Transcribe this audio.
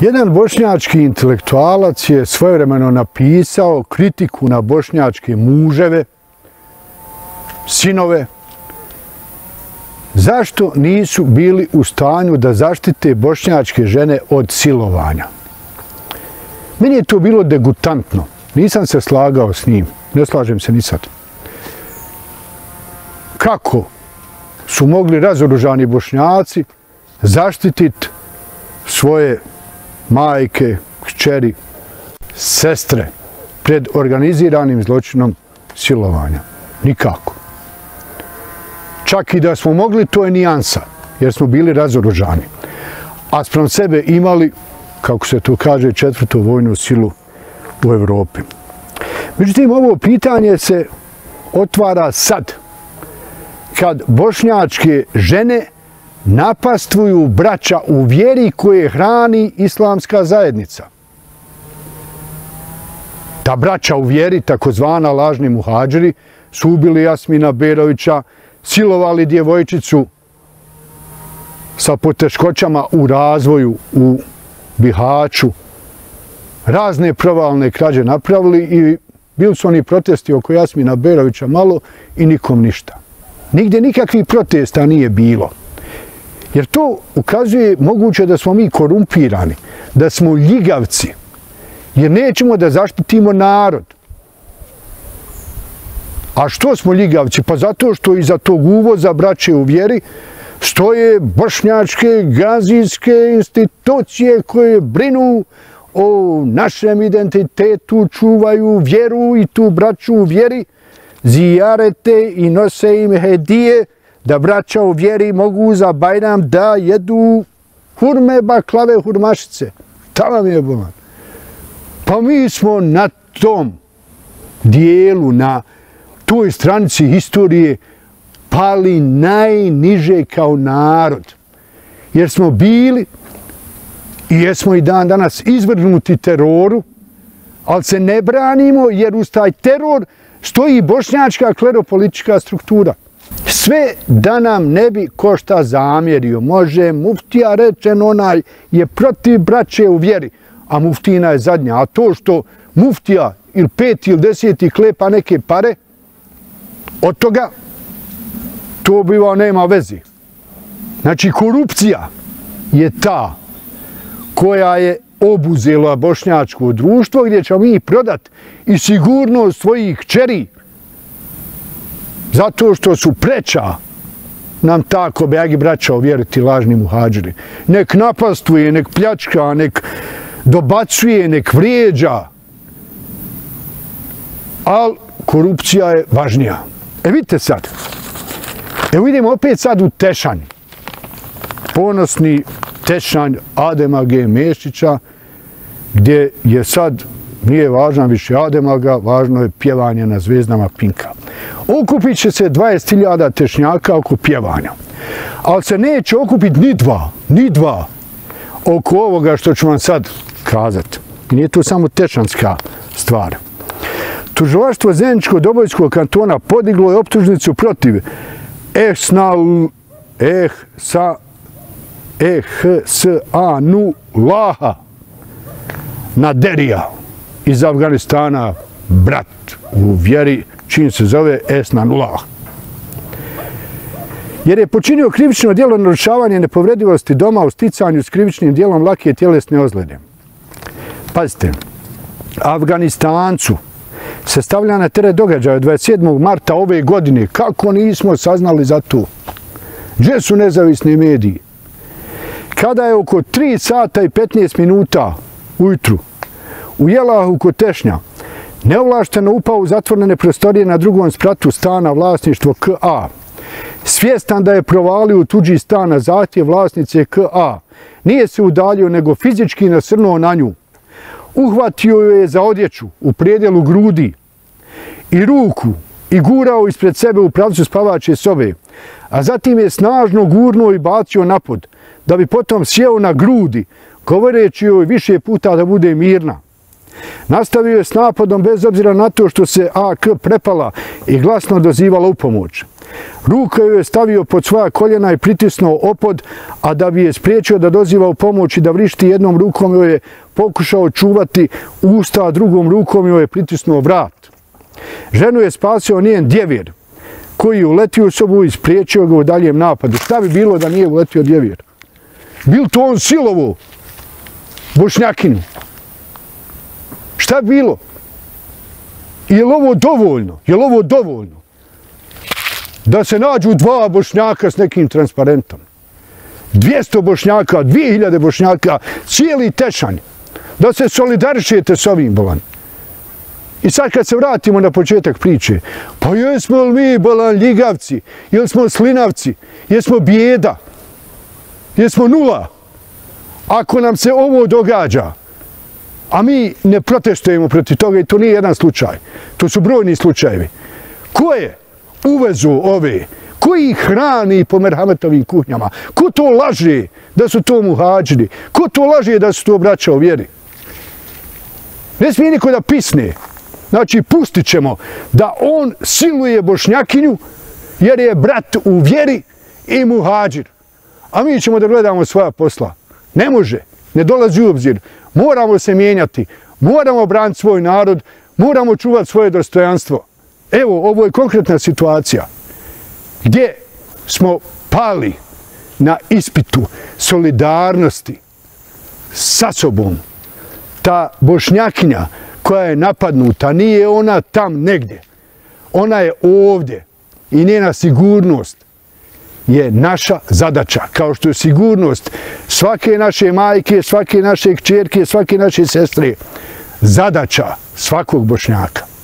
Jedan bošnjački intelektualac je svojevremeno napisao kritiku na bošnjačke muževe, sinove, zašto nisu bili u stanju da zaštite bošnjačke žene od silovanja. Meni je to bilo degutantno. Nisam se slagao s njim. Ne slažem se ni sad. Kako su mogli razoružani bošnjaci zaštititi svoje majke, kćeri, sestre pred organiziranim zločinom silovanja. Nikako. Čak i da smo mogli, to je nijansa, jer smo bili razoružani. A sprem sebe imali, kako se to kaže, četvrtu vojnu silu u Evropi. Međutim, ovo pitanje se otvara sad, kad bošnjačke žene napastvuju braća u vjeri koje hrani islamska zajednica. Ta braća u vjeri, takozvana lažni muhađeri, su ubili Jasmina Berovića, silovali djevojčicu sa poteškoćama u razvoju u Bihaću, razne provalne krađe napravili i bili su oni protesti oko Jasmina Berovića malo i nikom ništa. Nigdje nikakvih protesta nije bilo. Jer to ukazuje moguće da smo mi korumpirani, da smo ljigavci, jer nećemo da zaštitimo narod. A što smo ljigavci? Pa zato što iza tog uvoza braće u vjeri stoje bošnjačke gazijske institucije koje brinu o našem identitetu, čuvaju vjeru i tu braću u vjeri, zijarete i nose im hedije, da braća u vjeri mogu za Bajram da jedu hurme, baklave, hurmašice. Tamo mi je bolan. Pa mi smo na tom dijelu, na toj stranici historije pali najniže kao narod. Jer smo bili i jesmo i dan danas izvrnuti teroru, ali se ne branimo jer uz taj teror stoji bošnjačka kleropolitička struktura. Sve da nam ne bi ko šta zamjerio. Može muftija rečen onaj je protiv braće u vjeri, a muftina je zadnja. A to što muftija ili pet ili deseti klepa neke pare, od toga to biva nema vezi. Znači korupcija je ta koja je obuzela bošnjačko društvo gdje ćemo mi prodat i sigurnost svojih čeri zato što su preča nam tako bejagi braća ovjeriti lažni muhađiri. Nek napastuje, nek pljačka, nek dobacuje, nek vrijeđa. Al korupcija je važnija. E vidite sad. Evo idemo opet sad u Tešanj. Ponosni Tešanj Adema G. Mešića, gdje je sad, nije važan više Ademaga, važno je pjevanje na zvezdama Pinka. Okupit će se 20.000 tešnjaka oko pjevanja. Ali se neće okupiti ni dva, ni dva oko ovoga što ću vam sad kazati. Nije to samo tešanska stvar. Tužilaštvo Zeničko dobojskog kantona podiglo je optužnicu protiv Ehsnal Eh sa Eh S A Nu Laha Naderija iz Afganistana brat u vjeri čin se zove Esna Nula. Jer je počinio krivično dijelo narušavanje nepovredivosti doma u sticanju s krivičnim dijelom lake tjelesne ozlede. Pazite, Afganistancu se stavlja na tere događaja 27. marta ove godine. Kako nismo saznali za to? Gdje su nezavisni mediji? Kada je oko 3 sata i 15 minuta ujutru u Jelahu kod Tešnja neovlašteno upao u zatvorene prostorije na drugom spratu stana vlasništvo K.A. Svjestan da je provalio u tuđi stan na zahtje vlasnice K.A. Nije se udaljio nego fizički nasrnuo na nju. Uhvatio je za odjeću u predjelu grudi i ruku i gurao ispred sebe u pravcu spavače sobe, a zatim je snažno gurnuo i bacio napod, da bi potom sjeo na grudi, govoreći joj više puta da bude mirna. Nastavio je s napadom bez obzira na to što se AK prepala i glasno dozivala u pomoć. Ruka joj je stavio pod svoja koljena i pritisnuo opod, a da bi je spriječio da doziva u pomoć i da vrišti jednom rukom joj je pokušao čuvati usta, a drugom rukom joj je pritisnuo vrat. Ženu je spasio njen djevir, koji je uletio u sobu i spriječio ga u daljem napadu. Šta bi bilo da nije uletio djevir? Bil to on silovo? Bošnjakinu? Šta bilo? Je li ovo dovoljno? Je li ovo dovoljno? Da se nađu dva bošnjaka s nekim transparentom. 200 bošnjaka, 2000 bošnjaka, cijeli tešanj. Da se solidarišete s ovim bolan. I sad kad se vratimo na početak priče, pa jesmo li mi bolan ljigavci? Jesmo slinavci? Jesmo bijeda? Jesmo nula? Ako nam se ovo događa, A mi ne protestujemo protiv toga i to nije jedan slučaj. To su brojni slučajevi. Ko je uvezu ove? Ko ih hrani po merhametovim kuhnjama? Ko to laže da su to muhađini? Ko to laže da su to braća u vjeri? Ne smije niko da pisne. Znači, pustit ćemo da on siluje bošnjakinju jer je brat u vjeri i muhađir. A mi ćemo da gledamo svoja posla. Ne može, ne dolazi u obzir moramo se mijenjati, moramo braniti svoj narod, moramo čuvati svoje dostojanstvo. Evo, ovo je konkretna situacija gdje smo pali na ispitu solidarnosti sa sobom. Ta bošnjakinja koja je napadnuta, nije ona tam negdje. Ona je ovdje i njena sigurnost je naša zadaća, kao što je sigurnost svake naše majke, svake naše kćerke, svake naše sestre, zadaća svakog bošnjaka.